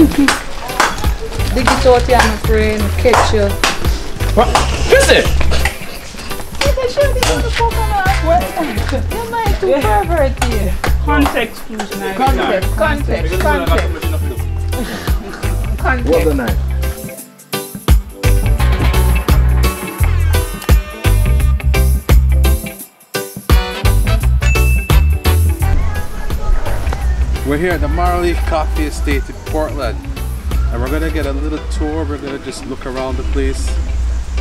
Dig it out here, my friend. Catch you. What? Is it? You can show me on the coconut. What? Your mind too pervert here. Context now. Context, context, context. What's the Context. knife? Here at the Marley Coffee Estate in Portland and we're gonna get a little tour. We're gonna just look around the place.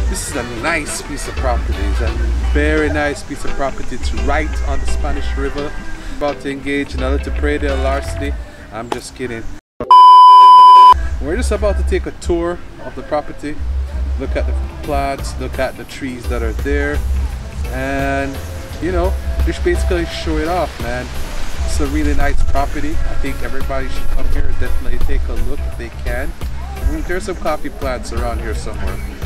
This is a nice piece of property. It's a very nice piece of property. It's right on the Spanish River. About to engage in a little predatory larceny. I'm just kidding. We're just about to take a tour of the property. Look at the plants, look at the trees that are there. And you know, just basically show it off, man. It's a really nice property. I think everybody should come here and definitely take a look if they can. There's some coffee plants around here somewhere.